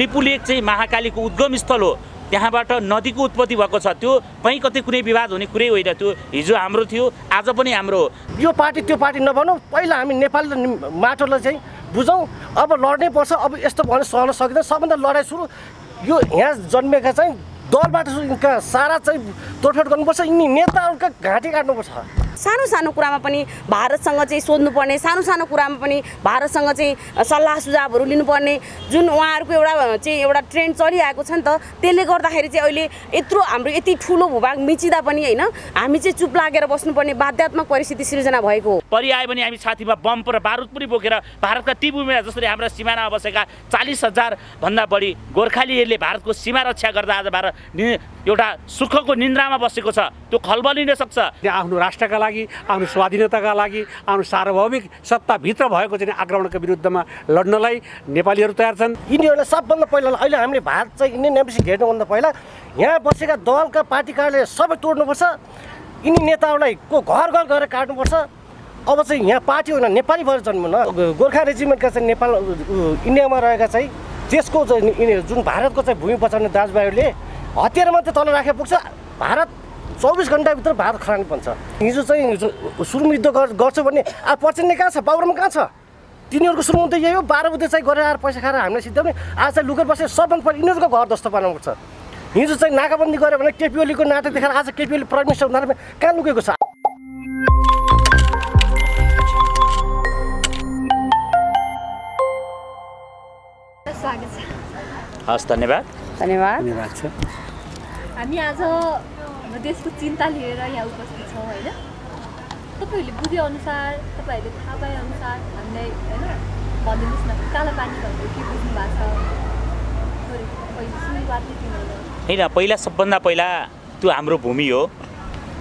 लिपुलेक चाहिँ महाकालीको उद्गम स्थल हो। त्यहाँबाट नदीको उत्पत्ति भएको छ। त्यो कहीँ कतै कुनै विवाद हुने कुरै होइन। त्यो हिजो हाम्रो थियो आज पनि हाम्रो हो। यो पार्टी त्यो पार्टी नभनौँ पहिला हामी नेपाली माटोलाई चाहिँ बुझौँ। अब लड्नै पर्छ अब यस्तो भने सहन सकिँदैन। सबभन्दा लडाइँ सुरु यो यहाँ जन्मेका चाहिँ दलबाट सारा चाहिँ तोडफोड गर्नुपर्छ। यिनी नेताहरूका घाँटी काट्नुपर्छ। सानो सानो कुरामा पनि भारतसँग चाहिँ सोध्नुपर्ने सानो सानो कुरामा पनि भारतसँग चाहिँ सल्लाह सुझावहरू लिनुपर्ने। जुन उहाँहरूको एउटा चाहिँ एउटा ट्रेन्ड चलिआएको छ नि त त्यसले गर्दाखेरि चाहिँ अहिले यत्रो हाम्रो यति ठुलो भूभाग मिचिँदा पनि होइन हामी चाहिँ चुप लागेर बस्नुपर्ने बाध्यात्मक परिस्थिति सिर्जना भएको हो। परि आयो भने हामी छातीमा बम र बारुद पनि बोकेर भारतका ती भूमिमा जसरी हाम्रा सिमानामा बसेका चालिस हजारभन्दा बढी गोर्खालीहरूले भारतको सीमा रक्षा गर्दा आज भारत नि- एउटा सुखको निन्द्रामा बसेको छ। त्यो खलबलिन सक्छ। त्यहाँ आफ्नो राष्ट्रका लागि आफ्नो स्वाधीनताका लागि आफ्नो सार्वभौमिक सत्ताभित्र भएको चाहिँ आक्रमणको विरुद्धमा लड्नलाई नेपालीहरू तयार छन्। यिनीहरूलाई सबभन्दा पहिला अहिले हामीले भारत चाहिँ इन्डियन एम्बेसी घेर्नुभन्दा पहिला यहाँ बसेका दलका पार्टी सबै तोड्नुपर्छ। यिनी नेताहरूलाई को घर घर गएर काट्नुपर्छ। अब चाहिँ यहाँ पार्टी होइन नेपाली भएर जन्मन गोर्खा रेजिमेन्टका चाहिँ नेपाल इन्डियामा रहेका चाहिँ देशको जुन भारतको चाहिँ भूमि बचाउने दाजुभाइहरूले हतियार मात्रै तल राखेर पुग्छ। भारत चौबिस घन्टाभित्र भारत खरानी पर्छ हिजो चाहिँ सुरुम युद्ध गर्- गर्छ भने अब प्रचण्ड कहाँ छ? बाबुराम कहाँ छ? तिनीहरूको सुरु त यही हो बाह्र बुधे चाहिँ गरेर आएर पैसा खाएर हामीले सिद्धाउने आज चाहिँ लुकेर बसेर सबभन्दा पहिला यिनीहरूको घर जस्तो बनाउनुपर्छ। हिजो चाहिँ नाकाबन्दी गऱ्यो भने केपिओलीको नाटक देखाएर आज केपिओली प्राइम मिनिस्टर हुँदा कहाँ लुकेको छ? हस् धन्यवाद। धन्यवाद। हामी आज हाम्रो देशको चिन्ता लिएर यहाँ उपस्थित छौँ होइन? तपाईँहरूले बुझेअनुसार तपाईँहरूले थाहा पाएअनुसार हामीलाई होइन भनिदिनुहोस् न कालो पानी भनेको के बुझ्नु भएको छ? होइन पहिला सबभन्दा पहिला त्यो हाम्रो भूमि हो।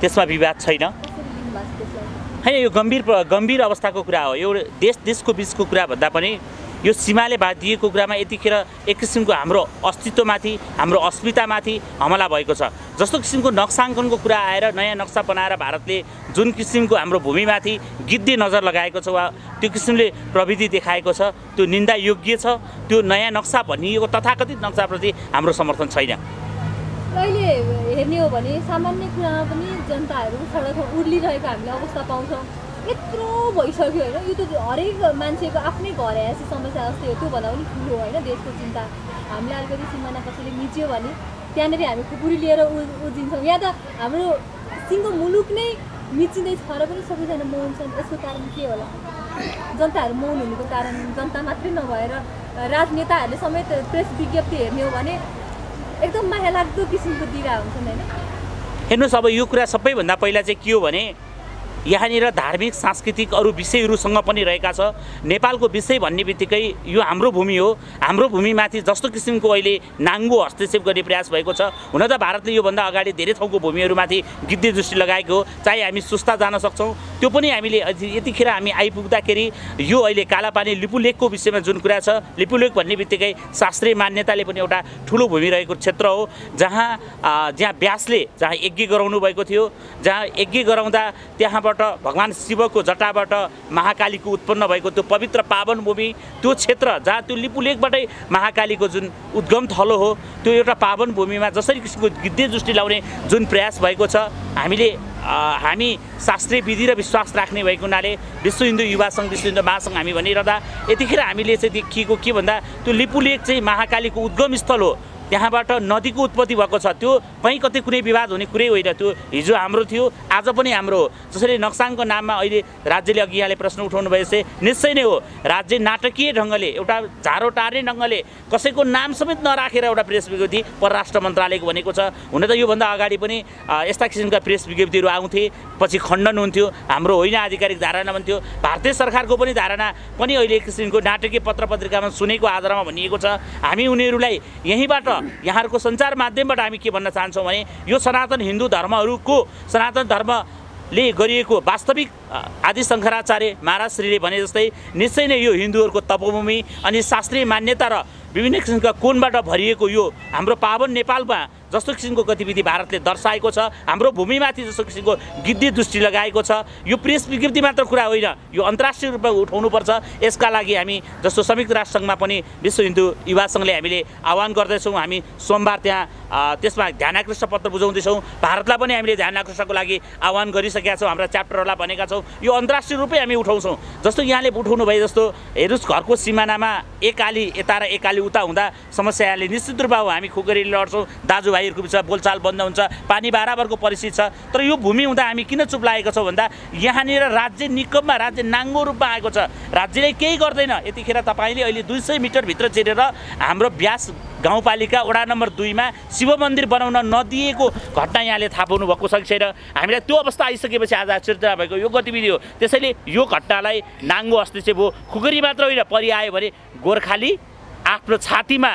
त्यसमा विवाद छैन। होइन यो गम्भीर गम्भीर अवस्थाको कुरा हो। यो देश देशको बिचको कुरा भन्दा पनि यो सीमाले बाँधिएको कुरामा यतिखेर एक किसिमको हाम्रो अस्तित्वमाथि हाम्रो अस्मितामाथि हमला भएको छ। जस्तो किसिमको नक्साङ्कनको कुरा आएर नयाँ नक्सा बनाएर भारतले जुन किसिमको हाम्रो भूमिमाथि गिद्धे नजर लगाएको छ वा त्यो किसिमले प्रविधि देखाएको छ त्यो निन्दा योग्य छ त्यो नयाँ नक्सा भनिएको तथाकथित नक्साप्रति हाम्रो समर्थन छैन। अहिले हेर्ने हो भने सामान्य कुरामा पनि जनताहरू सडकमा उर्लिरहेको हामीले अवस्था पाउँछौँ। यत्रो भइसक्यो होइन। यो त हरेक मान्छेको आफ्नै घर आएपछि समस्या जस्तै हो त्योभन्दा पनि ठुलो होइन देशको चिन्ता। हामीले अलिकति सिमाना कसैले मिच्यो भने त्यहाँनिर हामी खुकुरी लिएर उ उजिन्छौँ। यहाँ त हाम्रो सिङ्गो मुलुक नै मिचिँदैछ र पनि सबैजना मौन छन्। यसको कारण के होला? जनताहरू मौन हुनुको कारण जनता मात्रै नभएर राजनेताहरूले समेत प्रेस विज्ञप्ति हेर्ने हो भने एकदम माया लाग्दो किसिमको दिइरह हुन्छन् होइन? हेर्नुहोस् अब यो कुरा सबैभन्दा पहिला चाहिँ के हो भने यहाँनिर धार्मिक सांस्कृतिक अरू विषयहरूसँग पनि रहेका छ। नेपालको विषय भन्ने बित्तिकै यो हाम्रो भूमि हो। हाम्रो भूमिमाथि जस्तो किसिमको अहिले नाङ्गो हस्तक्षेप गर्ने प्रयास भएको छ। हुन त भारतले योभन्दा अगाडि धेरै ठाउँको भूमिहरूमाथि गिद्धे दृष्टि लगाएको हो चाहे हामी सुस्ता जान सक्छौँ। त्यो पनि हामीले यतिखेर हामी आइपुग्दाखेरि यो अहिले कालापानी लिपुलेकको विषयमा जुन कुरा छ लिपुलेक भन्ने बित्तिकै शास्त्रीय मान्यताले पनि एउटा ठुलो भूमि रहेको क्षेत्र हो। जहाँ जहाँ व्यासले जहाँ यज्ञ गराउनु भएको थियो जहाँ यज्ञ गराउँदा त्यहाँबाट भगवान् शिवको जटाबाट महाकालीको उत्पन्न भएको त्यो पवित्र पावन भूमि त्यो क्षेत्र जहाँ त्यो लिपुलेकबाटै महाकालीको जुन उद्गम थलो हो त्यो एउटा पावन भूमिमा जसरी किसिमको गिद्धे दृष्टि लाउने जुन प्रयास भएको छ हामीले हामी शास्त्रीय विधि र विश्वास राख्ने भएको हुनाले विश्व हिन्दू युवा सङ्घ विश्व हिन्दू महासङ्घ हामी भनिरहँदा यतिखेर हामीले चाहिँ देखिएको के भन्दा त्यो लिपुलेक चाहिँ महाकालीको उद्गम स्थल हो। त्यहाँबाट नदीको उत्पत्ति भएको छ त्यो कहीँ कतै कुनै विवाद हुने कुरै होइन त्यो। हिजो हाम्रो थियो आज पनि हाम्रो हो। जसरी नक्साङको नाममा अहिले राज्यले अघि यहाँले प्रश्न उठाउनु भएछ निश्चय नै हो राज्य नाटकीय ढङ्गले एउटा झारो टार्ने ढङ्गले कसैको नाम समेत नराखेर एउटा प्रेस विज्ञप्ति परराष्ट्र मन्त्रालयको भनेको छ। हुन त योभन्दा अगाडि पनि यस्ता किसिमका प्रेस विज्ञप्तिहरू आउँथे पछि खण्डन हुन्थ्यो हाम्रो होइन आधिकारिक धारणा भन्थ्यो। भारतीय सरकारको पनि धारणा पनि अहिले किसिमको नाटकीय पत्र पत्रिकामा सुनेको आधारमा भनिएको छ। हामी उनीहरूलाई यहीँबाट यहाँहरूको सञ्चार माध्यमबाट हामी के भन्न चाहन्छौँ भने यो सनातन हिन्दू धर्महरूको सनातन धर्मले गरिएको वास्तविक आदि शङ्कराचार्य महाराज श्रीले भने जस्तै निश्चय नै यो हिन्दूहरूको तपोभूमि अनि शास्त्रीय मान्यता र विभिन्न किसिमका कोणबाट भरिएको यो हाम्रो पावन नेपालमा जस्तो किसिमको गतिविधि भारतले दर्शाएको छ हाम्रो भूमिमाथि जस्तो किसिमको गिद्दी दृष्टि लगाएको छ यो प्रेस विज्ञप्ति मात्र कुरा होइन यो अन्तर्राष्ट्रिय रूपमा उठाउनुपर्छ। यसका लागि हामी जस्तो संयुक्त राष्ट्रसङ्घमा पनि विश्व हिन्दू युवा सङ्घले हामीले आह्वान गर्दैछौँ हामी सोमबार त्यहाँ त्यसमा ध्यान आकृष्ट पत्र बुझाउँदैछौँ। भारतलाई पनि हामीले ध्यान आकृष्टको लागि आह्वान गरिसकेका छौँ हाम्रा च्याप्टरहरूलाई भनेका छौँ। यो अन्तर्राष्ट्रिय रूपै हामी उठाउँछौँ। जस्तो यहाँले उठाउनु भए जस्तो हेर्नुहोस् घरको सिमानामा एकाली यता र एकाली उता हुँदा समस्या निश्चित रूपमा हामी खुकुरीले लड्छौँ दाजुभाइहरूको बिचमा बोलचाल बन्द हुन्छ पानी बराबरको परिस्थिति छ। तर यो भूमि हुँदा हामी किन चुप लागेका छौँ भन्दा यहाँनिर राज्य निकममा राज्य नाङ्गो रूपमा आएको छ। राज्यले केही गर्दैन। यतिखेर तपाईँले अहिले दुई सय मिटरभित्र चिरेर हाम्रो ब्यास गाउँपालिका वडा नम्बर दुईमा शिव मन्दिर बनाउन नदिएको घटना यहाँले थाहा पाउनु भएको छ कि छैन? हामीलाई त्यो अवस्था आइसकेपछि आज सिर्जना भएको यो गतिविधि हो। त्यसैले यो घटनालाई नाङ्गो हस्तक्षेप हो खुकुरी मात्र होइन परिआयो भने गोर्खाली आफ्नो छातीमा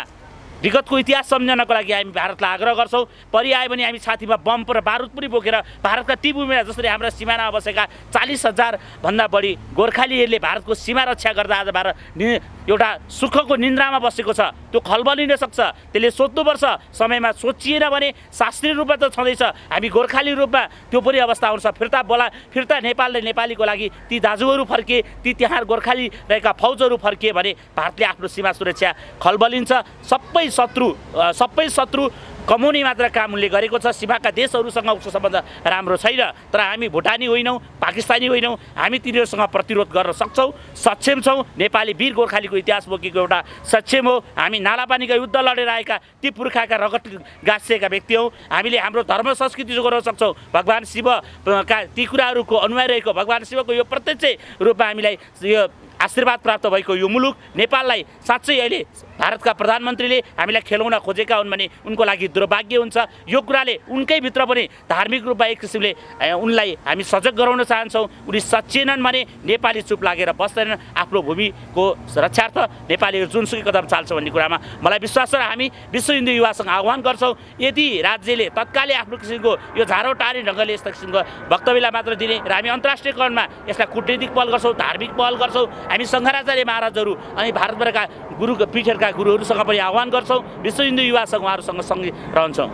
विगतको इतिहास सम्झनको लागि हामी भारतलाई आग्रह गर्छौँ। परिआयो भने हामी छातीमा बम र बारुद पनि बोकेर भारतका ती भूमिमा जसरी हाम्रा सिमानामा बसेका चालिस हजारभन्दा बढी गोर्खालीहरूले भारतको सीमा रक्षा गर्दा आज भारत एउटा सुखको निन्द्रामा बसेको छ। त्यो खलबलिन सक्छ त्यसले सोध्नुपर्छ समयमा सोचिएन भने शास्त्रीय रूपमा त छँदैछ। हामी गोर्खाली रूपमा त्यो पनि अवस्था आउँछ फिर्ता बोला फिर्ता नेपालले नेपालीको लागि ती दाजुहरू फर्किए ती त्यहाँ गोर्खाली रहेका फौजहरू फर्किए भने भारतले आफ्नो सीमा सुरक्षा खलबलिन्छ सबै शत्रु सबै शत्रु कमाउने मात्र काम उनले गरेको छ। सीमाका देशहरूसँग उसको सम्बन्ध राम्रो छैन तर हामी भुटानी होइनौँ पाकिस्तानी होइनौँ हामी तिनीहरूसँग प्रतिरोध गर्न सक्छौँ सक्षम छौँ। नेपाली वीर गोर्खालीको इतिहास बोकेको एउटा सक्षम हो। हामी नालापानीका युद्ध लडेर आएका ती पुर्खाका रगत गाँसिएका व्यक्ति हौँ। हामीले हाम्रो धर्म संस्कृति जोगाउन सक्छौँ। भगवान् शिव अ, का ती कुराहरूको अनुहार रहेको भगवान् शिवको यो प्रत्यक्ष रूपमा हामीलाई यो आशीर्वाद प्राप्त भएको यो मुलुक नेपाललाई साँच्चै अहिले भारतका प्रधानमन्त्रीले हामीलाई खेलाउन खोजेका हुन् भने उनको लागि दुर्भाग्य हुन्छ। यो कुराले उनकै भित्र पनि धार्मिक रूपमा एक किसिमले उनलाई हामी सजग गराउन चाहन्छौँ। उनी सचेनन् भने नेपाली चुप लागेर बस्दैनन्। आफ्नो भूमिको रक्षार्थ नेपालीहरू जुनसुकै कदम चाल्छ भन्ने कुरामा मलाई विश्वास छ र हामी विश्व हिन्दू युवासँग आह्वान गर्छौँ। यदि राज्यले तत्कालै आफ्नो किसिमको यो झारो टारी ढङ्गले यस्ता किसिमको वक्तव्यलाई मात्र दिने र हामी अन्तर्राष्ट्रियकरणमा यसलाई कूटनीतिक पहल गर्छौँ धार्मिक पहल गर्छौँ। हामी शङ्कराचार्य महाराजहरू अनि भारतभरका गुरु पीठहरूका गुरुहरूसँग पनि आह्वान गर्छौँ। विश्व हिन्दू युवासँग उहाँहरूसँग सँगै रहन्छौँ।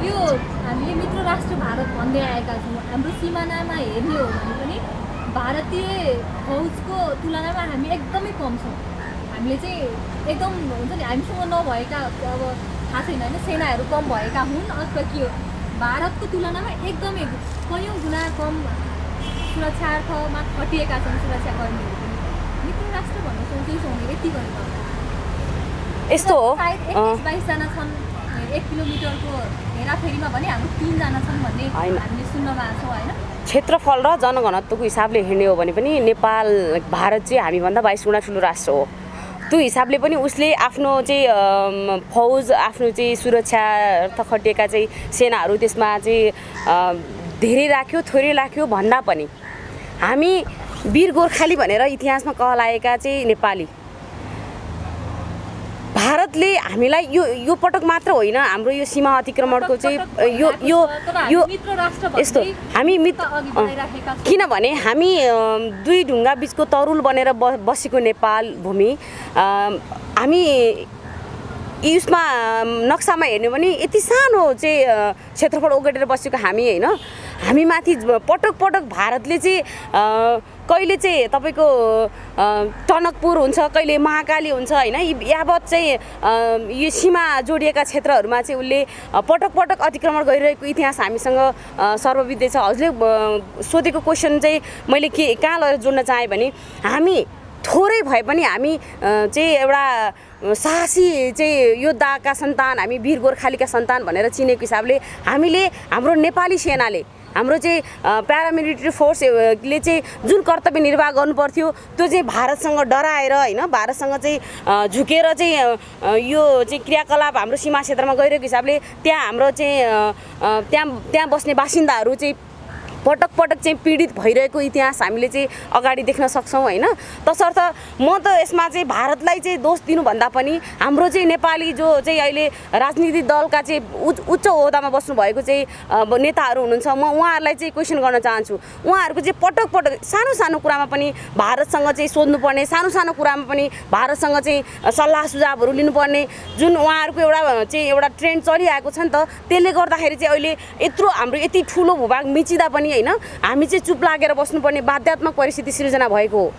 यो हामीले मित्र राष्ट्र भारत भन्दै आएका छौँ। हाम्रो सिमानामा हेर्ने हो भने पनि भारतीय फौजको तुलनामा हामी एकदमै कम छौँ। हामीले चाहिँ एकदम हुन्छ नि हामीसँग नभएका अब थाहा छैन होइन? सेनाहरू कम भएका हुन्। अथवा के हो भारतको तुलनामा एकदमै कयौँ गुणा कम सुरक्षार्थमा खटिएका छन् सुरक्षाकर्मीहरू पनि। मित्र राष्ट्र भन्ने सोच्दैछौँ नि यति गरेको यस्तो हो? सायद बाइसजना छन् एक किलोमिटरको हेराफेरीमा भने हाम्रो तिनजना छन् भन्ने। हामीले सुन्नमा आएको होइन? क्षेत्रफल र जनघनत्वको हिसाबले हेर्ने हो भने पनि नेपाल भारत चाहिँ हामीभन्दा बाइस गुणा ठुलो राष्ट्र हो। त्यो हिसाबले पनि उसले आफ्नो चाहिँ फौज आफ्नो चाहिँ सुरक्षार्थ खटिएका चाहिँ सेनाहरू त्यसमा चाहिँ धेरै राख्यो थोरै राख्यो भन्दा पनि। हामी वीर गोर्खाली भनेर इतिहासमा कहलाएका चाहिँ नेपाली। भारतले हामीलाई यो यो पटक मात्र होइन हाम्रो यो सीमा अतिक्रमणको चाहिँ यो यो यो यस्तो हामी मित्र किनभने हामी दुई ढुङ्गा बिचको तरुल बनेर बसेको नेपाल भूमि हामी यसमा नक्सामा हेर्ने भने यति सानो चाहिँ क्षेत्रफल ओगटेर बसेको हामी होइन। हामी माथि ज- पटक पटक भारतले चाहिँ कहिले चाहिँ तपाईँको टनकपुर हुन्छ कहिले महाकाली हुन्छ होइन? यावत चाहिँ यो सीमा जोडिएका क्षेत्रहरूमा चाहिँ उसले पटक पटक अतिक्रमण गरिरहेको इतिहास हामीसँग सर्वविद्य छ। हजुरले सोधेको क्वेसन चाहिँ मैले के कहाँ लगेर जोड्न चाहेँ भने हामी थोरै भए पनि हामी चाहिँ एउटा साहसी चाहिँ योद्धाका सन्तान हामी वीर गोर्खालीका सन्तान भनेर चिनेको हिसाबले हामीले हाम्रो नेपाली सेनाले हाम्रो चाहिँ प्यारामिलिट्री फोर्सले चाहिँ जुन कर्तव्य निर्वाह गर्नुपर्थ्यो त्यो चाहिँ भारतसँग डराएर होइन भारतसँग चाहिँ झुकेर चाहिँ यो चाहिँ क्रियाकलाप हाम्रो सीमा क्षेत्रमा गइरहेको हिसाबले त्यहाँ हाम्रो चाहिँ त्यहाँ त्यहाँ बस्ने बासिन्दाहरू चाहिँ पटक पटक चाहिँ पीडित भइरहेको इतिहास हामीले चाहिँ अगाडि देख्न सक्छौँ होइन? तसर्थ म त यसमा चाहिँ भारतलाई चाहिँ दोष दिनुभन्दा पनि हाम्रो चाहिँ नेपाली जो चाहिँ अहिले राजनीतिक दलका चाहिँ उच्च उच्च ओहदामा बस्नुभएको चाहिँ नेताहरू हुनुहुन्छ म उहाँहरूलाई चाहिँ क्वेसन गर्न चाहन्छु। उहाँहरूको चाहिँ पटक पटक सानो सानो कुरामा पनि भारतसँग चाहिँ सोध्नुपर्ने सानो सानो कुरामा पनि भारतसँग चाहिँ सल्लाह सुझावहरू लिनुपर्ने जुन उहाँहरूको एउटा चाहिँ एउटा ट्रेन्ड चलिआएको छ नि त त्यसले गर्दाखेरि चाहिँ अहिले यत्रो हाम्रो यति ठुलो भूभाग मिचिँदा पनि होइन? हामी चाहिँ चुप लागेर बस्नुपर्ने बाध्यात्मक परिस्थिति सिर्जना भएको हो।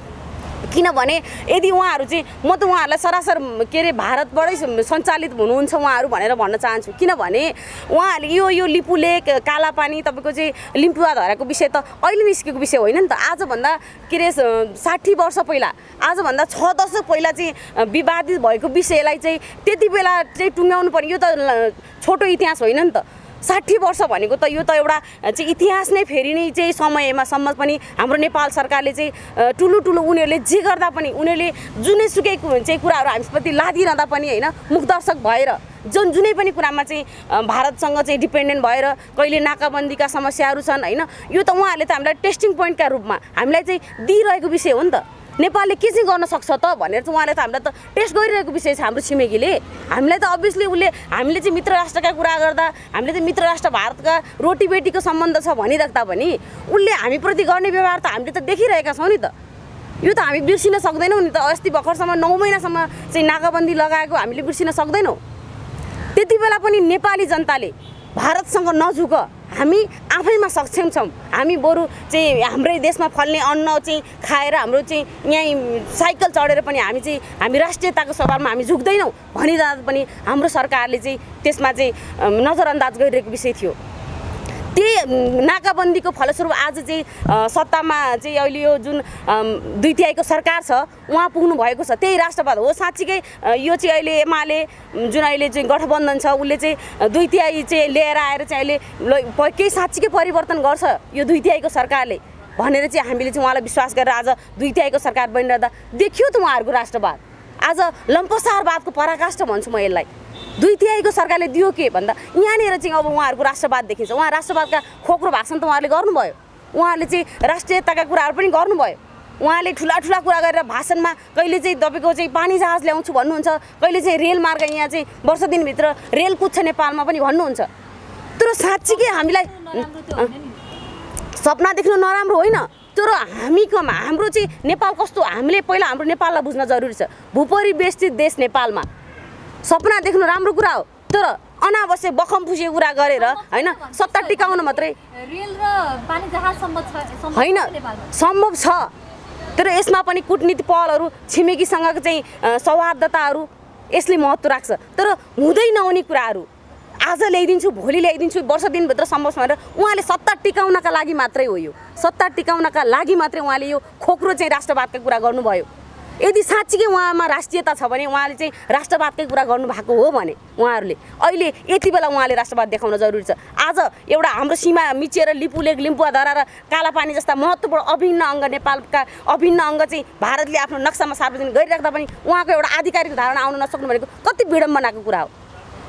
किनभने यदि उहाँहरू चाहिँ म त उहाँहरूलाई सरासर के अरे भारतबाटै सञ्चालित हुनुहुन्छ उहाँहरू भनेर भन्न चाहन्छु। किनभने उहाँहरूले यो यो लिपु लेक कालापानी तपाईँको चाहिँ लिम्पुवा धराको विषय त अहिले निस्केको विषय होइन नि त। आजभन्दा के अरे साठी वर्ष पहिला आजभन्दा छ दशक पहिला चाहिँ विवादित भएको विषयलाई चाहिँ त्यति बेला चाहिँ टुङ्ग्याउनु पर्ने यो त छोटो इतिहास होइन नि त। साठी वर्ष भनेको त यो त एउटा चाहिँ इतिहास नै फेरिने चाहिँ समयमा सम्म पनि हाम्रो नेपाल सरकारले चाहिँ ठुलो ठुलो उनीहरूले जे गर्दा पनि उनीहरूले जुनैसुकै चाहिँ कुराहरू हामीप्रति लादिरहँदा पनि होइन मुखदर्शक भएर जुन जुनै पनि कुरामा चाहिँ भारतसँग चाहिँ डिपेन्डेन्ट भएर कहिले नाकाबन्दीका समस्याहरू छन् होइन यो त उहाँहरूले त हामीलाई टेस्टिङ पोइन्टका रूपमा हामीलाई चाहिँ दिइरहेको विषय हो नि त। नेपालले के चाहिँ गर्न सक्छ त भनेर चाहिँ उहाँले त हामीलाई त टेस्ट गरिरहेको विषय छ हाम्रो छिमेकीले। हामीलाई त अभियसली उसले हामीले चाहिँ मित्र राष्ट्रका कुरा गर्दा हामीले चाहिँ मित्र राष्ट्र भारतका रोटीबेटीको सम्बन्ध छ भनिराख्दा पनि उसले हामीप्रति गर्ने व्यवहार त हामीले त देखिरहेका छौँ नि त। यो त हामी बिर्सिन सक्दैनौँ नि त। अस्ति भर्खरसम्म नौ महिनासम्म चाहिँ नाकाबन्दी लगाएको हामीले बिर्सिन सक्दैनौँ। त्यति बेला पनि नेपाली जनताले भारतसँग नझुक हामी आफैमा सक्षम छौँ। हामी बरु चाहिँ हाम्रै देशमा फल्ने अन्न चाहिँ खाएर हाम्रो चाहिँ यहीँ साइकल चढेर पनि हामी चाहिँ हामी राष्ट्रियताको सवालमा हामी झुक्दैनौँ भनिरहँदा पनि हाम्रो सरकारले चाहिँ त्यसमा चाहिँ नजरअन्दाज गरिरहेको विषय थियो। त्यही नाकाबन्दीको फलस्वरूप आज चाहिँ सत्तामा चाहिँ अहिले यो जुन दुई तिहाईको सरकार छ उहाँ पुग्नु भएको छ। त्यही राष्ट्रवाद हो। साँच्चीकै यो चाहिँ अहिले एमाले जुन अहिले चाहिँ गठबन्धन छ उसले चाहिँ दुई तिहाई चाहिँ लिएर आएर चाहिँ अहिले केही साँच्चीकै परिवर्तन गर्छ यो दुई तिहाईको सरकारले। भनेर चाहिँ हामीले चाहिँ उहाँलाई विश्वास गरेर आज दुई तिहाईको सरकार बनिरहँदा देखियो त उहाँहरूको राष्ट्रवाद। आज लम्पसारवादको पराकाष्ठ भन्छु म यसलाई। दुई तिहाईको सरकारले दियो के भन्दा यहाँनिर चाहिँ अब उहाँहरूको राष्ट्रवाद देखिन्छ। उहाँ राष्ट्रवादका खोक्रो भाषण त उहाँहरूले गर्नुभयो। उहाँहरूले चाहिँ राष्ट्रियताका कुराहरू पनि गर्नुभयो। उहाँले ठुला ठुला कुरा गरेर भाषणमा कहिले चाहिँ तपाईँको चाहिँ पानी जहाज ल्याउँछु भन्नुहुन्छ कहिले चाहिँ रेल मार्ग यहाँ चाहिँ वर्ष दिनभित्र रेल कुद्छ नेपालमा पनि भन्नुहुन्छ। तर हामीलाई त्यो होइन नि सपना देख्नु नराम्रो होइन। तर हामीकोमा हाम्रो चाहिँ नेपाल कस्तो? हामीले पहिला हाम्रो नेपाललाई बुझ्न जरुरी छ। भूपरिवेष्टित देश नेपालमा। सपना देख्नु राम्रो कुरा हो। तर अनावश्यक बखम फुसेको कुरा गरेर होइन? सत्ता टिकाउन मात्रै। होइन? सम्भव छ। तर यसमा पनि कुटनीति पहलहरू छिमेकीसँगको चाहिँ सौहार्दताहरू यसले महत्त्व राख्छ। तर हुँदै नहुने कुराहरू आज ल्याइदिन्छु भोलि ल्याइदिन्छु वर्ष दिनभित्र सम्भव छ भनेर उहाँले सत्ता टिकाउनका लागि मात्रै हो यो। सत्ता टिकाउनका लागि मात्रै उहाँले यो खोक्रो चाहिँ राष्ट्रवादका कुरा गर्नुभयो। यदि साँच्चीकै उहाँमा राष्ट्रियता छ भने उहाँले चाहिँ राष्ट्रवादकै कुरा गर्नुभएको हो भने उहाँहरूले अहिले यति बेला उहाँले राष्ट्रवाद देखाउन जरुरी छ। आज एउटा हाम्रो सीमा मिचिएर लिपुलेक लिम्पुवा धरा र कालापानी जस्ता महत्त्वपूर्ण अभिन्न अङ्ग नेपालका अभिन्न अङ्ग चाहिँ भारतले आफ्नो नक्सामा सार्वजनिक गरिराख्दा पनि उहाँको एउटा आधिकारिक धारणा आउन नसक्नु भनेको कति विडम्बनाको कुरा हो।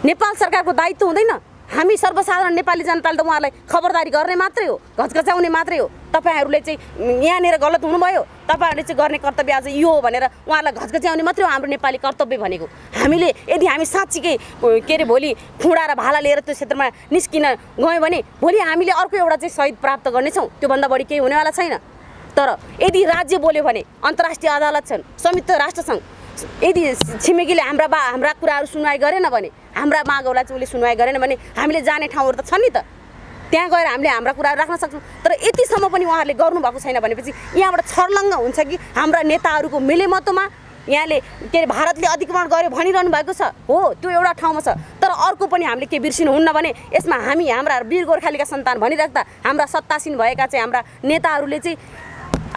नेपाल सरकारको दायित्व हुँदैन। हामी सर्वसाधारण नेपाली जनताले त उहाँलाई खबरदारी गर्ने मात्रै हो घचघचाउने मात्रै हो। तपाईँहरूले चाहिँ यहाँनिर गलत हुनुभयो तपाईँहरूले चाहिँ गर्ने कर्तव्य आज यो हो भनेर उहाँलाई घचघच्याउने मात्रै हो हाम्रो नेपाली कर्तव्य भनेको। हामीले यदि हामी साँच्चीकै के अरे भोलि खुँडा र भाला लिएर त्यो क्षेत्रमा निस्किन गयौँ भने भोलि हामीले अर्को एउटा चाहिँ सहिद प्राप्त गर्नेछौँ। त्योभन्दा बढी केही हुनेवाला छैन। तर यदि राज्य बोल्यो भने अन्तर्राष्ट्रिय अदालत छन् संयुक्त राष्ट्रसङ्घ यदि छिमेकीले हाम्रा बा हाम्रा कुराहरू सुनवाई गरेन भने हाम्रा मागहरूलाई चाहिँ उसले सुनवाई गरेन भने हामीले जाने ठाउँहरू त छ नि त। त्यहाँ गएर हामीले हाम्रा कुराहरू राख्न सक्छौँ। तर यतिसम्म पनि उहाँहरूले गर्नुभएको छैन भनेपछि यहाँबाट छर्लङ्ग हुन्छ कि हाम्रा नेताहरूको मिलेमतोमा यहाँले के अरे भारतले अतिक्रमण गर्यो भनिरहनु भएको छ। हो त्यो एउटा ठाउँमा छ। तर अर्को पनि हामीले के बिर्सिनुहुन्न भने यसमा हामी हाम्रा वीर गोर्खालीका सन्तान भनिराख्दा हाम्रा सत्तासीन भएका चाहिँ हाम्रा नेताहरूले चाहिँ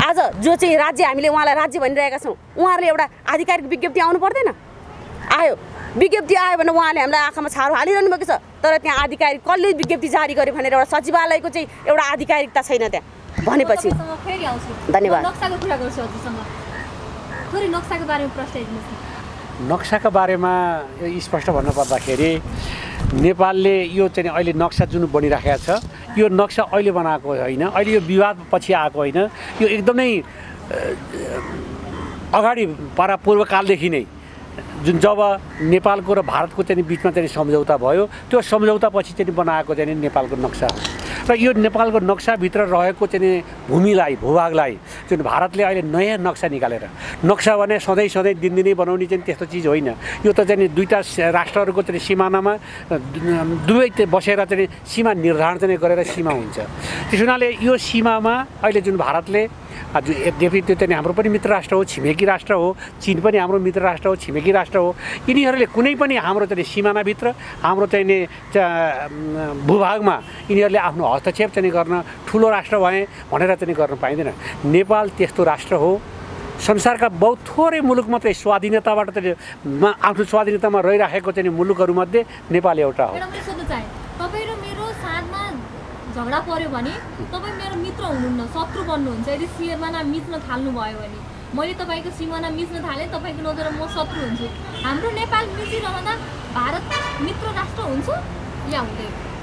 आज जो चाहिँ राज्य हामीले उहाँलाई राज्य भनिरहेका छौँ उहाँहरूले एउटा आधिकारिक विज्ञप्ति आउनु पर्दैन? आयो। विज्ञप्ति आयो भने उहाँले हामीलाई आँखामा छारो हालिरहनु भएको छ तर त्यहाँ आधिकारिक कसले विज्ञप्ति जारी गर्यो भनेर एउटा सचिवालयको चाहिँ एउटा आधिकारिकता छैन त्यहाँ। भनेपछि। म तपाईँसँग फेरि आउँछु। धन्यवाद। म नक्साको कुरा गर्छु हजुरसँग। थोरै नक्साको बारेमा प्रश्न हेर्नुहोस् न। नक्साका बारेमा यो स्पष्ट भन्नुपर्दाखेरि नेपालले यो चाहिँ अहिले नक्सा जुन बनिराखेको छ यो नक्सा अहिले बनाएको होइन अहिले यो विवाद पछि आएको होइन यो एकदमै अगाडि पारा पूर्वकालदेखि नै जुन जब नेपालको र भारतको चाहिँ बिचमा चाहिँ सम्झौता भयो त्यो सम्झौतापछि चाहिँ बनाएको चाहिँ नेपालको नक्सा र यो नेपालको नक्साभित्र रहेको चाहिँ भूमिलाई भूभागलाई जुन भारतले अहिले नयाँ नक्सा निकालेर नक्सा भने सधैँ सधैँ दिनदिनै बनाउने चाहिँ त्यस्तो चिज होइन। यो त चाहिँ दुईवटा राष्ट्रहरूको चाहिँ सिमानामा दुवै बसेर चाहिँ सीमा निर्धारण चाहिँ गरेर सीमा हुन्छ। त्यस हुनाले यो सीमामा अहिले जुन भारतले अ, जो यद्यपि त्यो चाहिँ हाम्रो पनि मित्र राष्ट्र हो छिमेकी राष्ट्र हो चिन पनि हाम्रो मित्र राष्ट्र हो छिमेकी राष्ट्र हो। यिनीहरूले कुनै पनि हाम्रो चाहिँ सिमानाभित्र हाम्रो चाहिँ भूभागमा यिनीहरूले आफ्नो हस्तक्षेप चाहिँ गर्न ठुलो राष्ट्र भए भनेर चाहिँ गर्न पाइँदैन। नेपाल त्यस्तो राष्ट्र हो। संसारका बहुत थोरै मुलुक मात्रै स्वाधीनताबाट चाहिँ आफ्नो स्वाधीनतामा रहिराखेको चाहिँ मुलुकहरूमध्ये नेपाल एउटा हो एउटा मैले सोध्न चाहेँ तपाईँ र मेरो साथमा झगडा पऱ्यो भने तपाईँ मेरो मित्र हुनुहुन्न शत्रु बन्नुहुन्छ। यदि सिमाना मिच्न थाल्नुभयो भने मैले तपाईँको सिमाना मिच्न थालेँ तपाईँको नजरमा म शत्रु हुन्छु। हाम्रो नेपाल मिचिरहँदा भारत मित्र राष्ट्र हुन्छ या हुँदैन?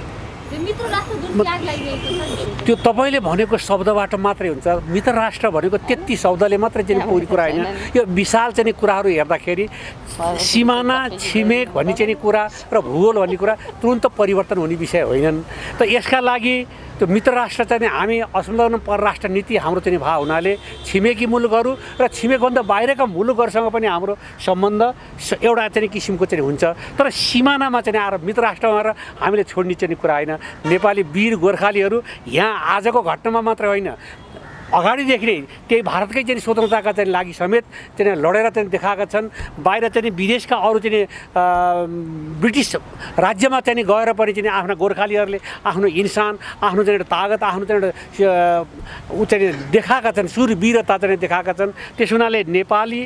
त्यो तपाईँले भनेको शब्दबाट मात्रै हुन्छ। मित्र राष्ट्र भनेको त्यति शब्दले मात्रै चाहिँ पुरी कुरा होइन। यो विशाल चाहिँ कुराहरू हेर्दाखेरि सिमाना छिमेक भन्ने चाहिँ कुरा र भूगोल भन्ने कुरा तुरन्त परिवर्तन हुने विषय होइनन्। त यसका लागि त्यो मित्र राष्ट्र चाहिँ हामी असंलग्न परराष्ट्र नीति हाम्रो चाहिँ भए हुनाले छिमेकी मुलुकहरू र छिमेकभन्दा बाहिरका मुलुकहरूसँग पनि हाम्रो सम्बन्ध एउटा चाहिँ किसिमको चाहिँ हुन्छ। तर सिमानामा चाहिँ आएर मित्र राष्ट्रमा आएर हामीले छोड्ने चाहिँ कुरा होइन। नेपाली वीर गोर्खालीहरू यहाँ आजको घटनामा मात्र होइन अगाडिदेखि नै त्यही भारतकै चाहिँ स्वतन्त्रताका चाहिँ लागि समेत चाहिँ लडेर चाहिँ देखाएका छन्। बाहिर चाहिँ विदेशका अरू चाहिँ ब्रिटिस राज्यमा चाहिँ गएर पनि चाहिँ आफ्ना गोर्खालीहरूले आफ्नो इन्सान आफ्नो चाहिँ एउटा तागत आफ्नो चाहिँ एउटा ऊ चाहिँ देखाएका छन् सुरवीरता चाहिँ देखाएका छन्। त्यस हुनाले नेपाली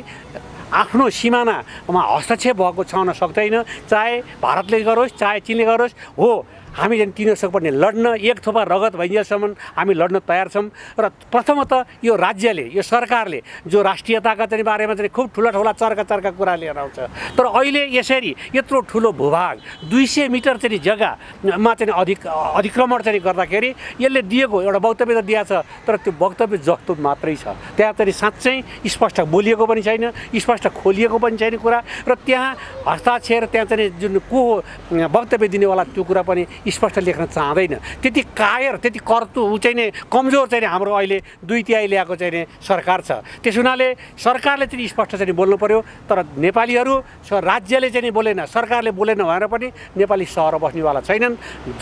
आफ्नो सिमानामा हस्तक्षेप भएको छ हुन सक्दैन। चाहे भारतले गरोस् चाहे चिनले गरोस् हो हामी चाहिँ तिनीहरूसँग पनि लड्न एक थोपा रगत भइन्जेलसम्म हामी लड्न तयार छौँ। र प्रथमतः यो राज्यले यो सरकारले जो राष्ट्रियताका चाहिँ बारेमा चाहिँ खुब ठुला ठुला चर्का चर्का कुरा लिएर आउँछ। तर अहिले यसरी यत्रो ठुलो भूभाग दुई सय मिटर चाहिँ जग्गामा चाहिँ अधिक अतिक्रमण चाहिँ गर्दाखेरि यसले दिएको एउटा वक्तव्य त दिएको छ तर त्यो वक्तव्य जस्तो मात्रै छ। त्यहाँ चाहिँ साँच्चै स्पष्ट बोलिएको पनि छैन स्पष्ट खोलिएको पनि छैन कुरा र त्यहाँ हस्ताक्षर त्यहाँ चाहिँ जुन को वक्तव्य दिनेवाला त्यो कुरा पनि स्पष्ट लेख्न चाहँदैन। त्यति कायर त्यति कर्तु चाहिँ नि कमजोर चाहिँ हाम्रो अहिले दुई तिहाई ल्याएको चाहिँ सरकार छ। त्यस हुनाले सरकारले चाहिँ स्पष्ट चाहिँ बोल्नु पर्यो तर नेपालीहरू राज्यले चाहिँ बोलेन सरकारले बोलेन भनेर पनि नेपाली सहर बस्नेवाला छैनन्।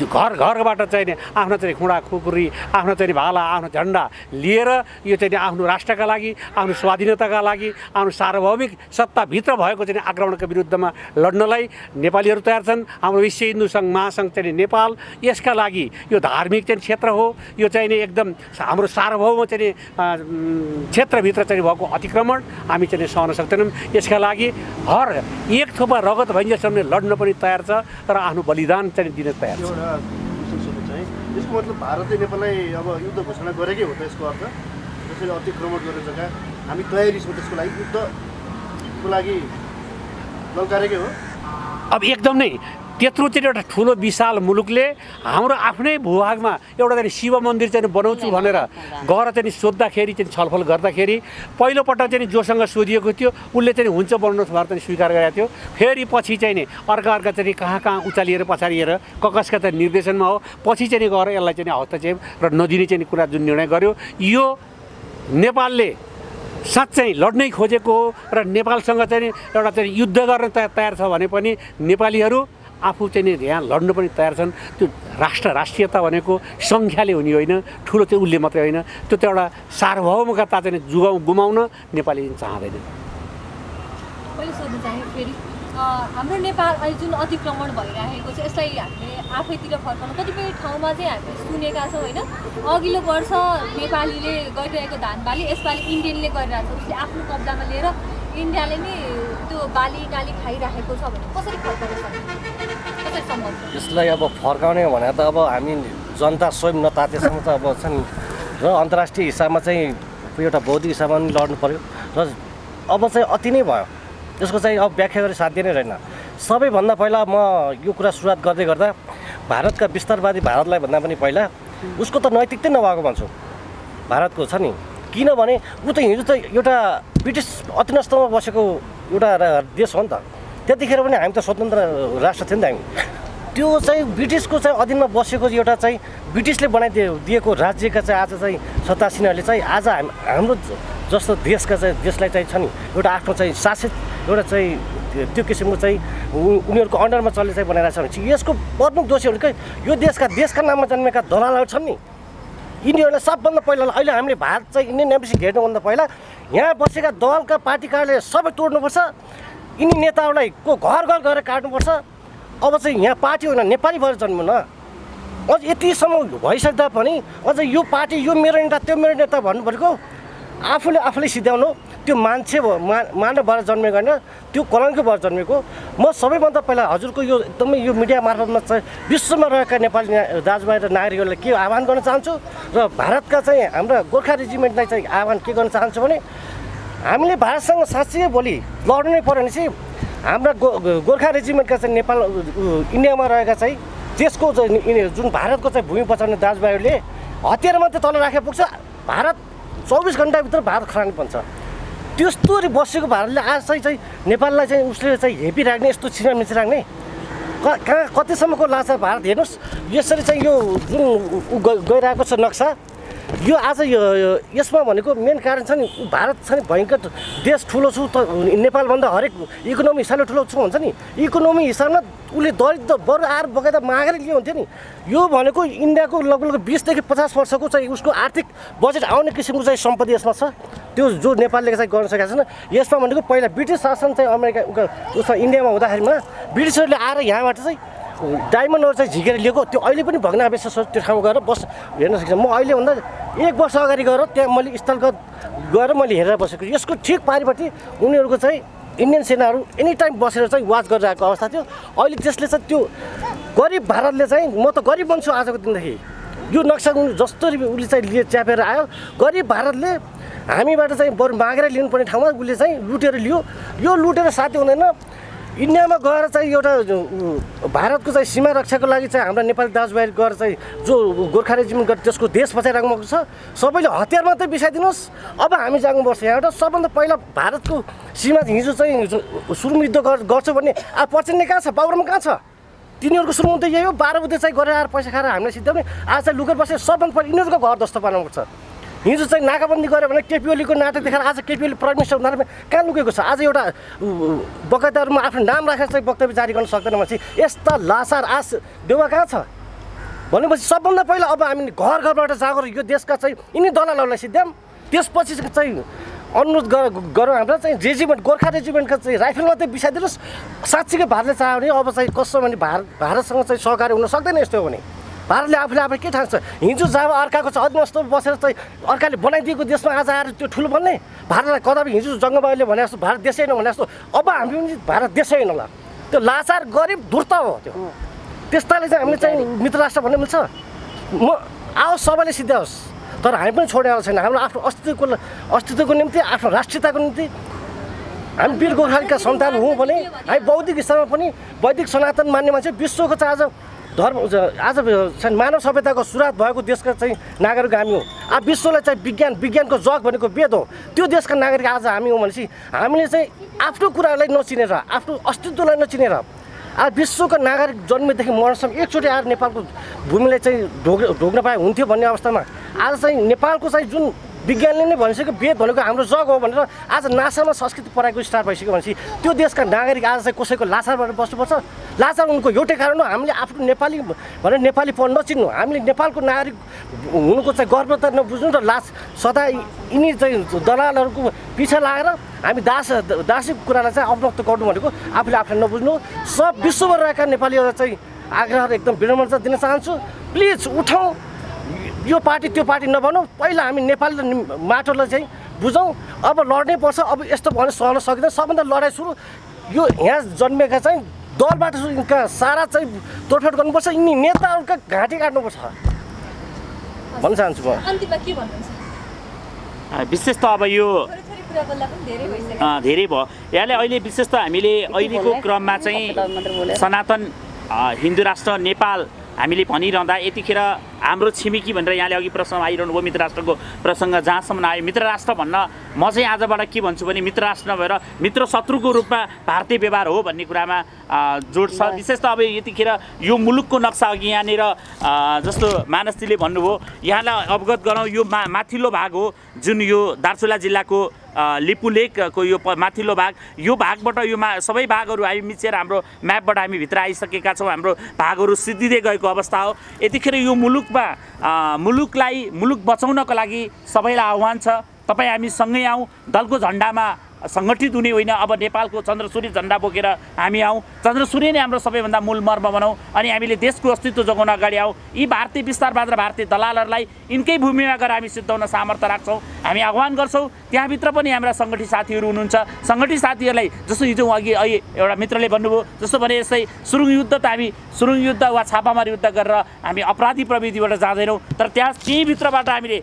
घर घरबाट चाहिँ आफ्नो चाहिँ खुँडा खुकुरी आफ्नो चाहिँ भाला आफ्नो झन्डा लिएर यो चाहिँ आफ्नो राष्ट्रका लागि आफ्नो स्वाधीनताका लागि आफ्नो सार्वभौमिक सत्ताभित्र भएको चाहिँ आक्रमणको विरुद्धमा लड्नलाई नेपालीहरू तयार छन्। हाम्रो विश्व हिन्दू सङ्घ महासङ्घ चाहिँ नेपाल यसका लागि यो धार्मिक चाहिँ क्षेत्र हो। यो चाहिँ नि एकदम हाम्रो सार्वभौम चाहिँ क्षेत्रभित्र चाहिँ भएको अतिक्रमण हामी चाहिँ सहन सक्दैनौँ। यसका लागि हर एक थोपा रगत भइन्जेलसम्म लड्न पनि तयार छ र आफ्नो बलिदान चाहिँ दिन तयार छ। यसको मतलब भारतले नेपाललाई अब युद्ध घोषणा गरेकै हो त यसको अर्थ? जसरी अतिक्रमण जग्गा हामी तयारी छौँ त्यसको लागि युद्धको लागि लल्कारेकै हो। अब एकदम नै त्यत्रो चाहिँ एउटा ठुलो विशाल मुलुकले हाम्रो आफ्नै भूभागमा एउटा चाहिँ शिव मन्दिर चाहिँ बनाउँछु भनेर गएर चाहिँ सोद्धाखेरि चाहिँ छलफल गर्दाखेरि पहिलोपल्ट चाहिँ जोसँग सोधिएको थियो उसले चाहिँ हुन्छ बनाउनुहोस् भनेर चाहिँ स्वीकार गरेको थियो। फेरि पछि चाहिँ नि अर्का अर्का चाहिँ कहाँ कहाँ उचालिएर पछाडिएर ककसका चाहिँ निर्देशनमा हो। पछि चाहिँ गएर यसलाई चाहिँ हस्तक्षेप र नदिने चाहिँ कुरा जुन निर्णय गर्यो यो नेपालले साँच्चै लड्नै खोजेको हो र नेपालसँग चाहिँ एउटा चाहिँ युद्ध गर्न तया- तयार छ भने पनि नेपालीहरू आफू चाहिँ नि यहाँ लड्न पनि तयार छन्। त्यो राष्ट्र राष्ट्रियता भनेको सङ्ख्याले हुने होइन ठुलो चाहिँ उसले मात्रै होइन। त्यो चाहिँ एउटा सार्वभौमकता चाहिँ जुगाउ गुमाउन नेपाली चाहँदैन। हाम्रो नेपाल अहिले जुन अतिक्रमण भइरहेको छ यसलाई हामीले आफैतिर फर्काउन कतिपय ठाउँमा चाहिँ हामीले सुनेका छौँ होइन? अघिल्लो वर्ष नेपालीले गरिरहेको धान बाली यसपालि इन्डियनले गरिरहेको छ। उसले आफ्नो कब्जामा लिएर इन्डियाले नै त्यो बाली गाली खाइराखेको छ भने कसरी फर्काउन सक्छ? यसलाई अब फर्काउने भने त अब हामी जनता स्वयं नतातेसम्म त अब छन्। र अन्तर्राष्ट्रिय हिसाबमा चाहिँ एउटा बौद्धिक हिसाबमा पनि लड्नु पऱ्यो र अब चाहिँ अति नै भयो। यसको चाहिँ अब व्याख्या गरी साध्य नै रहेन। सबैभन्दा पहिला म यो कुरा सुरुवात गर्दै गर्दा भारतका विस्तारवादी भारतलाई भन्दा पनि पहिला उसको त नैतिकतै नभएको भन्छु। भारतको छ नि। किनभने ऊ त हिजो त एउटा ब्रिटिस अधीनस्थमा बसेको एउटा देश हो नि त। त्यतिखेर पनि हामी त स्वतन्त्र राष्ट्र थियो नि त हामी। त्यो चाहिँ ब्रिटिसको चाहिँ अधीनमा बसेको एउटा चाहिँ ब्रिटिसले बनाइदिए दिएको राज्यका चाहिँ आज चाहिँ सत्तासीनहरूले चाहिँ आज हाम हाम्रो जस्तो देशका चाहिँ देशलाई चाहिँ छ नि एउटा आफ्नो चाहिँ शासित एउटा चाहिँ त्यो- किसिमको चाहिँ उनीहरूको अन्डरमा चल्ने चाहिँ बनाइरहेको छ भने यसको प्रमुख दोषी भनेको यो देशका देशका नाममा जन्मेका दलालहरू छन् नि। यिनीहरूलाई सबभन्दा पहिला अहिले हामीले भारत चाहिँ इन्डियन एम्बेसी घेर्नुभन्दा पहिला यहाँ बसेका दलका पार्टी कार्यालय सबै तोड्नुपर्छ। यिनी नेताहरूलाई को घर घर गएर काट्नुपर्छ। अब चाहिँ यहाँ पार्टी होइन नेपाली भएर जन्म न। अझ यतिसम्म भइसक्दा पनि अझ यो पार्टी यो मेरो नेता त्यो मेरो नेता भन्नु भनेको आफूले आफूले सिध्याउनु त्यो मान्छे मा मानव भएर जन्मेको होइन त्यो कलङ्क भएर जन्मेको। म सबैभन्दा पहिला हजुरको यो एकदमै यो मिडिया मार्फतमा चाहिँ विश्वमा रहेका नेपाली दाजुभाइ र नागरिकहरूलाई के आह्वान गर्न चाहन्छु र भारतका चाहिँ हाम्रा गोर्खा रेजिमेन्टलाई चाहिँ आह्वान के गर्न चाहन्छु भने हामीले भारतसँग साँच्चै भोलि लड्नै पऱ्यो भने चाहिँ हाम्रा गो गोर्खा रेजिमेन्टका चाहिँ नेपाल इन्डियामा रहेका चाहिँ देशको जुन भारतको चाहिँ भूमि बचाउने दाजुभाइहरूले हतियार मात्रै तल राखे पुग्छ भारत चौबिस घन्टाभित्र भारत खरानी पर्छ त्यस्तोरी बसेको भारतले आज चाहिँ चाहिँ नेपाललाई चाहिँ उसले चाहिँ हेपी राख्ने यस्तो छिरामिची राख्ने क कहाँ कतिसम्मको लाचा भारत हेर्नुहोस् यसरी चाहिँ यो जुन गइरहेको छ नक्सा यो आज यो यसमा भनेको मेन कारण छ नि भारत छ नि भयङ्कर देश ठुलो छु त नेपालभन्दा हरेक इकोनोमी हिसाबले ठुलो छु भन्छ नि। इकोनोमी हिसाबमा उसले दरिद्र बरु आएर बगाइदा मागेर लियो हुन्थ्यो नि। यो भनेको इन्डियाको लगभग बिसदेखि पचास वर्षको चाहिँ उसको आर्थिक बजेट आउने किसिमको चाहिँ सम्पत्ति यसमा छ। त्यो जो नेपालले चाहिँ गर्न सकेको छैन। यसमा भनेको पहिला ब्रिटिस शासन चाहिँ अमेरिका उसमा इन्डियामा हुँदाखेरिमा ब्रिटिसहरूले आएर यहाँबाट चाहिँ डायमन्डहरू चाहिँ झिकेर लिएको। त्यो अहिले पनि भग्नावशेष छ त्यो ठाउँमा गएर बस हेर्न सक्छ म अहिले भन्दा एक वर्ष अगाडि गएर त्यहाँ मैले स्थलगत गएर मैले हेरेर बसेको यसको ठिक पारिपट्टि उनीहरूको चाहिँ इन्डियन सेनाहरू एनी टाइम बसेर चाहिँ वाच गरिरहेको अवस्था थियो। अहिले त्यसले चाहिँ त्यो गरिब भारतले चाहिँ म त गरिब बन्छु आजको दिनदेखि। यो नक्सा जसरी उसले चाहिँ लिए च्यापेर आयो। गरिब भारतले हामीबाट चाहिँ बरु मागेर लिनुपर्ने ठाउँमा उसले चाहिँ लुटेर लियो। यो लुटेर साथी हुँदैन। इन्डियामा गएर चाहिँ एउटा भारतको चाहिँ सीमा रक्षाको लागि चाहिँ हाम्रा नेपाली दाजुभाइ गएर चाहिँ जो गोर्खा रेजिमेन्ट गरेर त्यसको देश बचाइराख्नु भएको छ सबैले हतियार मात्रै बिसाइदिनुहोस्। अब हामी जानुपर्छ यहाँबाट सबभन्दा पहिला भारतको सीमा हिजो चाहिँ सुरुङ युद्ध गर- गर्छ भने अब प्रचण्ड कहाँ छ? बाबुराम कहाँ छ? तिनीहरूको त यही हो। बाह्र बुधे चाहिँ गरेर आएर पैसा खाएर हामीलाई सिद्धाउने आज चाहिँ लुकेर बसेर सबभन्दा पहिला यिनीहरूको घर जस्तो बनाउनुपर्छ हिजो चाहिँ नाकाबन्दी गऱ्यो भने केपिओलीको नाटक देखाएर आज केपिओली प्राइम मिनिस्टर हुँदा कहाँ लुकेको छ? आज एउटा बगैदाहरूमा आफ्नो नाम राखेर चाहिँ वक्तव्य जारी गर्न सक्दैन भनेपछि यस्ता लासार आस देउवा कहाँ छ? भनेपछि सबभन्दा पहिला अब हामी घर घरबाट जागरो यो देशका चाहिँ यिनी दलालहरूलाई सिद्ध्याम त्यसपछि चाहिँ अनुरोध गर गरौँ हाम्रो चाहिँ रेजिमेन्ट गोर्खा रेजिमेन्टका चाहिँ राइफल मात्रै बिसाइदिनुहोस्। साँच्चीकै भारतले चाह्यो भने अब चाहिँ कसो भने भारत भारतसँग चाहिँ सहकारी हुन सक्दैन यस्तो हो भने। भारतले आफूले आफूले के ठान्छ हिजो जब अर्काको छ अधीनस्थ बसेर चाहिँ अर्काले बनाइदिएको देशमा आज आएर त्यो ठुलो भन्ने भारतलाई कदापि हिजो जङ्गबाबुले भने जस्तो भारत देशै होइन भने जस्तो अब हामी पनि भारत देशै होइन ल त्यो लाचार गरिब धुर्त हो त्यो। त्यस्ताले चाहिँ हामीले चाहिँ मित्र राष्ट्र भन्ने मिल्छ। म आओस् सबैले सिद्ध्याओस् तर हामी पनि छोडेको छैन। हाम्रो आफ्नो अस्तित्वको अस्तित्वको निम्ति आफ्नो राष्ट्रियताको निम्ति। हामी वीर गोर्खालीका सन्तान हौँ भने हामी बौद्धिक स्तरमा पनि वैदिक सनातन मान्ने मान्छे विश्वको चाहिँ आज धर्म आज चाहिँ मानव सभ्यताको सुरुवात भएको देशका चाहिँ नागरिक हामी हौँ। अब विश्वलाई चाहिँ विज्ञान विज्ञानको जग भनेको वेद हो। त्यो देशका नागरिक आज हामी हौँ भनेपछि हामीले चाहिँ आफ्नो कुरालाई नचिनेर आफ्नो अस्तित्वलाई नचिनेर आज विश्वको नागरिक जन्मेदेखि मर्नसम्म एकचोटि आएर नेपालको भूमिलाई चाहिँ ढोग ढोग्न पाए हुन्थ्यो भन्ने अवस्थामा आज चाहिँ नेपालको चाहिँ जुन विज्ञानले नै भनिसक्यो वेद भनेको हाम्रो जग हो भनेर आज नासामा संस्कृति पढाइको स्टार्ट भइसक्यो भनेपछि त्यो देशका नागरिक आज चाहिँ कसैको लाचारबाट बस्नुपर्छ? लाचार उनको एउटै कारण हो हामीले आफ्नो नेपाली भनेर नेपाली पढ नचिन्नु। हामीले नेपालको नागरिक हुनुको चाहिँ गर्व त नबुझ्नु र लास सदा यिनी चाहिँ दलालहरूको पिछा लागेर हामी दास दासी कुरालाई चाहिँ अवमुक्त गर्नु भनेको आफूले आफूलाई नबुझ्नु। सब विश्वभर रहेका नेपालीहरूलाई चाहिँ आग्रह एकदम विनम्र दिन चाहन्छु। प्लिज उठाउँ। यो पार्टी त्यो पार्टी नभनौँ। पहिला हामी नेपाली माटोलाई चाहिँ बुझौँ। अब लड्नै पर्छ। अब यस्तो भने सहन सकिँदैन। सबभन्दा लडाइँ सुरु। यो यहाँ जन्मेका चाहिँ दलबाट सुरु चाहिँ तोडफोड गर्नुपर्छ। यिनी नेताहरूका घाँटी काट्नुपर्छ। भन्न चाहन्छु म। विशेष त अब यो छोरी छोरी कुरा बोल्दा पनि धेरै भइसक्यो। अ, धेरै भयो। यहाँले अहिले विशेष त हामीले अहिलेको क्रममा चाहिँ सनातन हिन्दू राष्ट्र नेपाल हामीले भनिरहँदा यतिखेर हाम्रो छिमेकी भनेर यहाँले अघि प्रश्न आइरहनु भयो मित्र राष्ट्रको प्रसङ्ग जहाँसम्म आयो। मित्र राष्ट्र भन्न म चाहिँ आजबाट के भन्छु भने मित्र राष्ट्र नभएर मित्र शत्रुको रूपमा भारतीय व्यवहार हो भन्ने कुरामा जोड छ। विशेष त अब यतिखेर यो मुलुकको नक्सा अघि यहाँनिर जस्तो मानसजीले भन्नुभयो यहाँलाई अवगत गराउँ यो मा माथिल्लो भाग हो जुन यो दार्चुला जिल्लाको अ, लिपु लेकको यो माथिल्लो भाग यो भागबाट यो मा सबै भागहरू हामी मिचेर हाम्रो म्यापबाट हामी भित्र आइसकेका छौँ। हाम्रो भागहरू सिद्धिँदै गएको अवस्था हो। यतिखेर यो मुलुकमा मुलुकलाई मुलुक बचाउनको लागि सबैलाई आह्वान छ। तपाईँ हामी सँगै आउँ दलको झन्डामा सङ्गठित हुने होइन। अब नेपालको चन्द्रसूर्य झन्डा बोकेर हामी आउँ। चन्द्रसूर्य नै हाम्रो सबैभन्दा मूल मर्म बनाउँ अनि हामीले देशको अस्तित्व जोगाउन अगाडि आउँ। यी भारतीय विस्तारवाद र भारतीय दलालहरूलाई यिनकै भूमिमा गएर हामी सिद्धाउन सामर्थ्य राख्छौँ। हामी आह्वान गर्छौँ त्यहाँभित्र पनि हाम्रा सङ्गठित साथीहरू हुनुहुन्छ। सङ्गठित साथीहरूलाई जस्तो हिजो अघि अघि एउटा मित्रले भन्नुभयो जस्तो भने यस्तै सुरुङ युद्ध त हामी सुरुङ युद्ध वा छापामार युद्ध गरेर हामी अपराधी प्रविधिबाट जाँदैनौँ। तर त्यहाँ त्यहीँभित्रबाट हामीले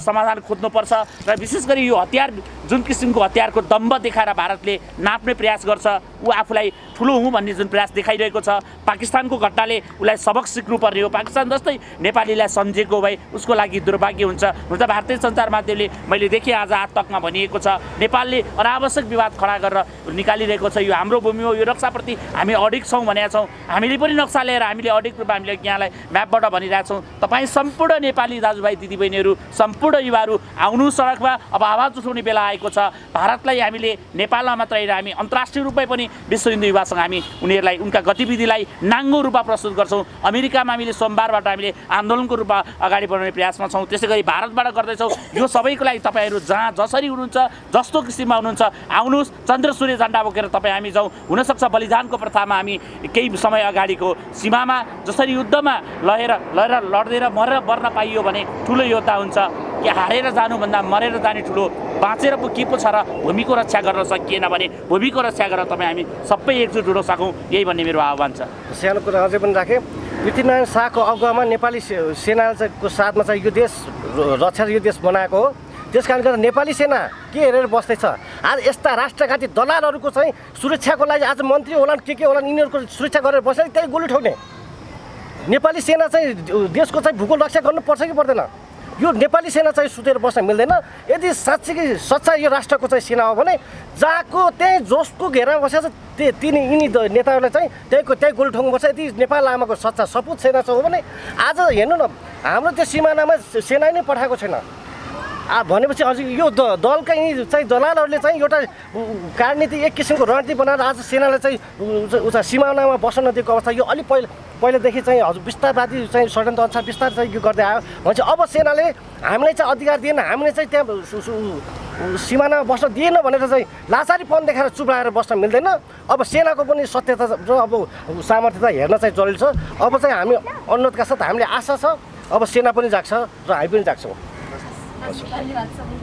समाधान खोज्नुपर्छ। र विशेष गरी यो हतियार जुन किसिमको हतियारको दम्ब देखाएर भारतले नाप्ने प्रयास गर्छ। ऊ आफूलाई ठुलो हुँ भन्ने जुन प्रयास देखाइरहेको छ पाकिस्तानको घटनाले उसलाई सबक सिक्नुपर्ने हो। पाकिस्तान जस्तै नेपालीलाई सम्झेको भए उसको लागि दुर्भाग्य हुन्छ। हुन त भारतीय सञ्चार माध्यमले मैले देखेँ आज आठ तकमा भनिएको छ नेपालले अनावश्यक विवाद खडा गरेर निकालिरहेको छ। यो हाम्रो भूमि हो यो रक्षाप्रति हामी अडिक छौँ भनेका छौँ। हामीले पनि नक्सा लिएर हामीले अडिक रूपमा हामीले यहाँलाई म्यापबाट भनिरहेका छौँ। तपाईँ सम्पूर्ण नेपाली दाजुभाइ दिदीबहिनीहरू सम्पूर्ण युवाहरू आउनु सडकमा अब आवाज उठाउने बेला आएको छ। भारतलाई हामीले नेपालमा मात्र होइन हामी अन्तर्राष्ट्रिय रूपमै पनि विश्व हिन्दू युवासँग हामी उनीहरूलाई उनका गतिविधिलाई नाङ्गो रूपमा प्रस्तुत गर्छौँ। अमेरिकामा हामीले सोमबारबाट हामीले आन्दोलनको रूपमा अगाडि बढाउने प्रयासमा छौँ। त्यसै गरी भारतबाट गर्दैछौँ। यो सबैको लागि तपाईँहरू जहाँ जसरी हुनुहुन्छ जस्तो किसिममा हुनुहुन्छ आउनुहोस्। चन्द्र सूर्य झन्डा बोकेर तपाईँ हामी जाउँ। हुनसक्छ बलिदानको प्रथामा हामी केही समय अगाडिको सीमामा जसरी युद्धमा लहेर लहेर लड्दै र मरेर मर्न पाइयो भने ठुलो योद्धा हुन्छ। कि हारेर जानुभन्दा मरेर जाने ठुलो बाँचेर पो के पो छ र भूमिको रक्षा गर्न सकिएन भने भूमिको रक्षा गरेर तपाईँ हामी सबै एकजुट हुन सकौँ यही भन्ने मेरो आह्वान छ। सानो कुरा अझै पनि राखेँ। पृथ्वीनारायण शाहको अगुवामा नेपाली से- सेना चाहिँ को साथमा चाहिँ यो देश रक्षा यो देश बनाएको हो। त्यस कारणले गर्दा नेपाली सेना के हेरेर बस्दैछ? आज यस्ता राष्ट्रघाती दलालहरूको चाहिँ सुरक्षाको लागि आज मन्त्री होलान् के के होलान् यिनीहरूको सुरक्षा गरेर बसेर त्यही गोली उठाउने नेपाली सेना चाहिँ देशको चाहिँ भूगोल रक्षा गर्नुपर्छ कि पर्दैन? यो नेपाली सेना चाहिँ सुतेर बस्न मिल्दैन। यदि साँच्चीकै सच्चा यो राष्ट्रको चाहिँ सेना हो भने जहाँको त्यहीँ जसको घेरामा बसेको छ त्यो तिनी यिनी नेताहरूलाई चाहिँ त्यहीँको त्यहीँ गोली ठोक्नुपर्छ यदि नेपाल आमाको सच्चा सपुत सेना छ हो भने आज हेर्नु न हाम्रो त्यो सिमानामा सेना नै पठाएको छैन। भनेपछि अझ यो दलका यी चाहिँ दलालहरूले चाहिँ एउटा कार्यनीति एक किसिमको रणनीति बनाएर आज सेनालाई चाहिँ उता सिमानामा बस्न नदिएको अवस्था। यो अलिक पहिला पहिलादेखि चाहिँ हजुर विस्तारवादी चाहिँ षड्यन्त्र अनुसार बिस्तार चाहिँ यो गर्दै आयो। भनेपछि अब सेनाले हामीलाई चाहिँ अधिकार दिएन हामीले चाहिँ त्यहाँ सिमानामा बस्न दिएन भनेर चाहिँ लाचारीपन देखाएर चुप्लाएर बस्न मिल्दैन। अब सेनाको पनि सत्यता र अब सामर्थ्यता हेर्न चाहिँ जरुरी छ। अब चाहिँ हामी अनुरोधका साथ हामीले आशा छ अब सेना पनि जाग्छ र हामी पनि जाग्छौँ। धन्यवाद सबैलाई